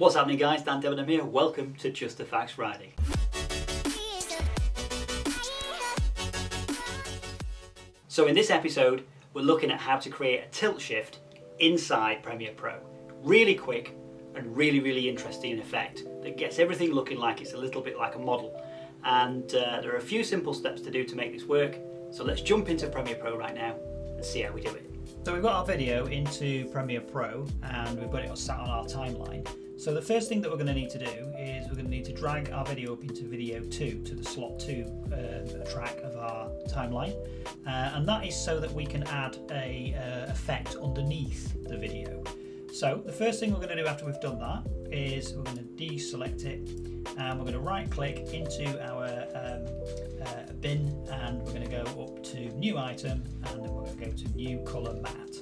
What's happening guys, Dan Debenham here, welcome to Just the Facts Friday. So in this episode, we're looking at how to create a tilt shift inside Premiere Pro. Really quick and really, really interesting effect that gets everything looking like it's a little bit like a model. And uh, there are a few simple steps to do to make this work. So let's jump into Premiere Pro right now and see how we do it. So we've got our video into Premiere Pro and we've got it sat on our timeline. So the first thing that we're going to need to do is we're going to need to drag our video up into video 2 to the slot 2 um, track of our timeline uh, and that is so that we can add a uh, effect underneath the video. So the first thing we're going to do after we've done that is we're going to deselect it and we're going to right click into our um, uh, bin and we're going to go up to new item and then we're going to go to new color matte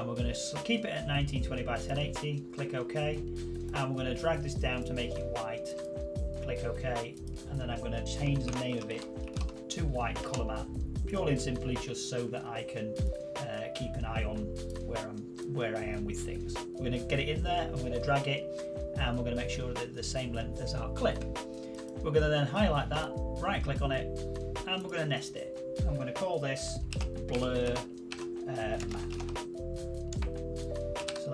and we're going to keep it at 1920 by 1080 click OK and we're going to drag this down to make it white click OK and then I'm going to change the name of it to white color matte purely and simply just so that I can uh, keep an eye on where I'm where I am with things. We're going to get it in there, I'm going to drag it, and we're going to make sure that the same length as our clip. We're going to then highlight that, right click on it, and we're going to nest it. I'm going to call this blur uh, matte.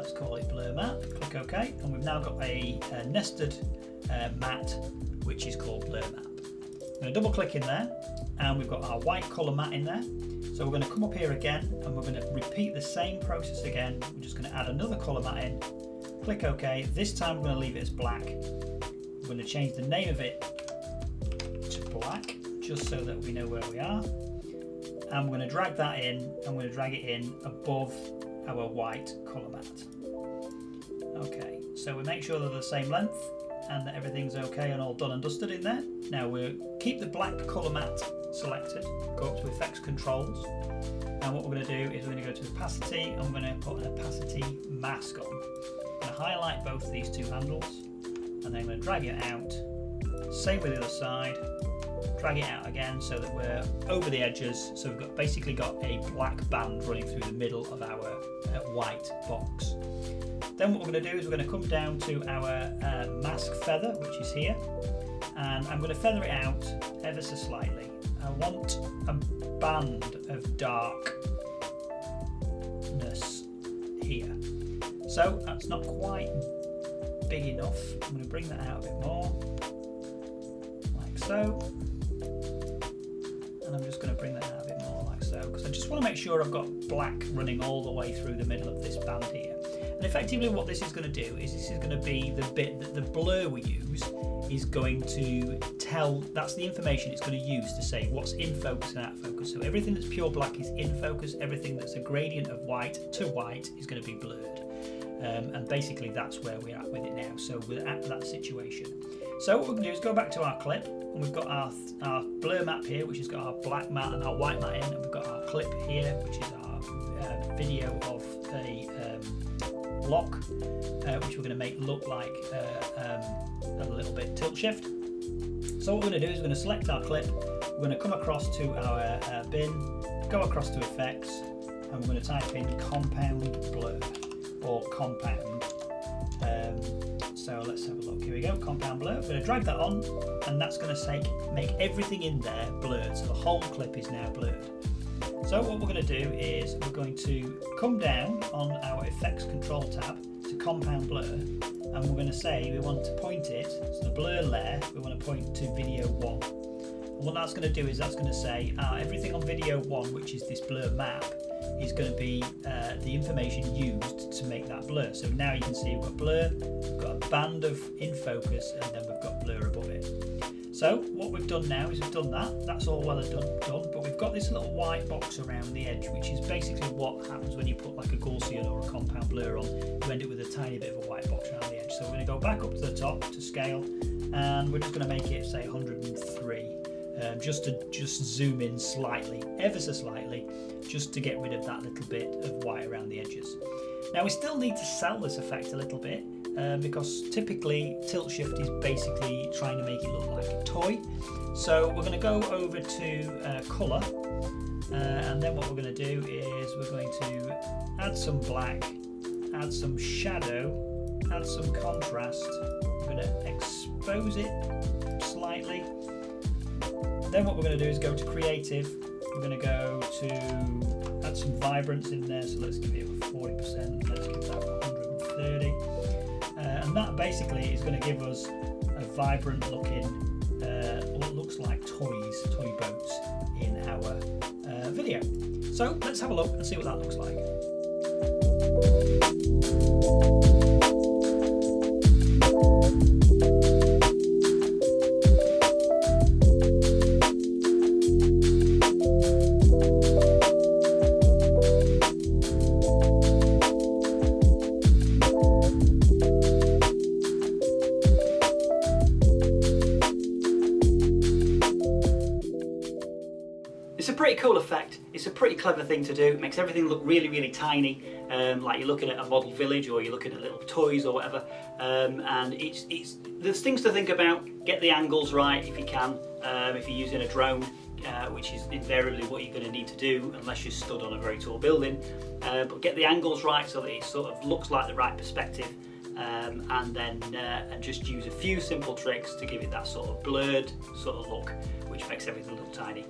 Let's call it blur matte, click OK, and we've now got a, a nested uh, matte which is called blur matte. I'm going to double click in there, and we've got our white colour matte in there. So we're going to come up here again and we're going to repeat the same process again. We're just going to add another colour matte in, click OK. This time we're going to leave it as black. We're going to change the name of it to black just so that we know where we are. And we're going to drag that in and we're going to drag it in above our white colour matte. So we make sure they're the same length and that everything's okay and all done and dusted in there. Now we'll keep the black colour matte selected, go up to effects controls, and what we're going to do is we're going to go to opacity and we're going to put an opacity mask on. I'm going to highlight both of these two handles and then I'm going to drag it out. Same with the other side, drag it out again so that we're over the edges. So we've got basically got a black band running through the middle of our uh, white box. Then what we're going to do is we're going to come down to our uh, mask feather, which is here, and I'm going to feather it out ever so slightly. I want a band of darkness here. So that's not quite big enough. I'm going to bring that out a bit more, like so. And I'm just going to bring that out a bit more like so, because I just want to make sure I've got black running all the way through the middle of this band here. Effectively what this is going to do is this is going to be the bit that the blur we use is going to tell, that's the information it's going to use to say what's in focus and out of focus. So everything that's pure black is in focus, everything that's a gradient of white to white is going to be blurred. Um, and basically that's where we're at with it now. So we're at that situation. So what we're going to do is go back to our clip and we've got our, our blur matte here which has got our black matte and our white matte in and we've got our clip here which is our uh, video of a um, block uh, which we're going to make look like uh, um, a little bit tilt shift. So what we're going to do is we're going to select our clip, we're going to come across to our uh, bin, go across to effects and we're going to type in compound blur or compound. Um, so let's have a look. Here we go, compound blur. We're going to drag that on, and that's going to make everything in there blurred. So the whole clip is now blurred. So what we're going to do is we're going to come down on our effects control tab to compound blur, and we're going to say we want to point it. So the blur layer, we want to point to video one. And what that's going to do is that's going to say uh, everything on video one, which is this blur matte, is going to be uh, the information used to make that blur. So now you can see we've got blur, we've got a band of in focus, and then we've got blur above it. So what we've done now is we've done that, that's all well and done, done, but we've got this little white box around the edge, which is basically what happens when you put like a Gaussian or a compound blur on, you end up with a tiny bit of a white box around the edge. So we're going to go back up to the top to scale, and we're just going to make it say 103 um, just to just zoom in slightly, ever so slightly, just to get rid of that little bit of white around the edges. Now we still need to sell this effect a little bit um, because typically tilt shift is basically trying to make it look like a toy. So we're going to go over to uh, colour uh, and then what we're going to do is we're going to add some black, add some shadow add some contrast. I'm going to expose it slightly. Then what we're going to do is go to creative. We're going to go to some vibrance in there. So let's give it 40%. Let's give that 130. Uh, and that basically is going to give us a vibrant looking, uh, what looks like toys, toy boats in our uh, video. So let's have a look and see what that looks like. Cool effect. It's a pretty clever thing to do. It makes everything look really, really tiny, um, like you're looking at a model village or you're looking at little toys or whatever. Um, and it's, it's there's things to think about. Get the angles right if you can. Um, if you're using a drone, uh, which is invariably what you're going to need to do unless you're stood on a very tall building. Uh, but get the angles right so that it sort of looks like the right perspective. Um, and then uh, and just use a few simple tricks to give it that sort of blurred sort of look, which makes everything look tiny.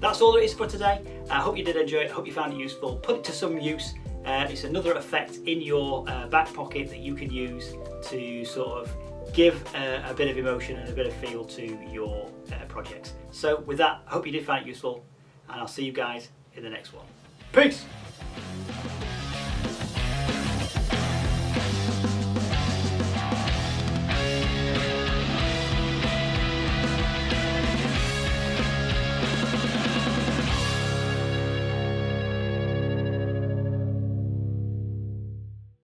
That's all there is for today. I hope you did enjoy it. I hope you found it useful. Put it to some use. Uh, it's another effect in your uh, back pocket that you can use to sort of give uh, a bit of emotion and a bit of feel to your uh, projects. So with that, I hope you did find it useful and I'll see you guys in the next one. Peace!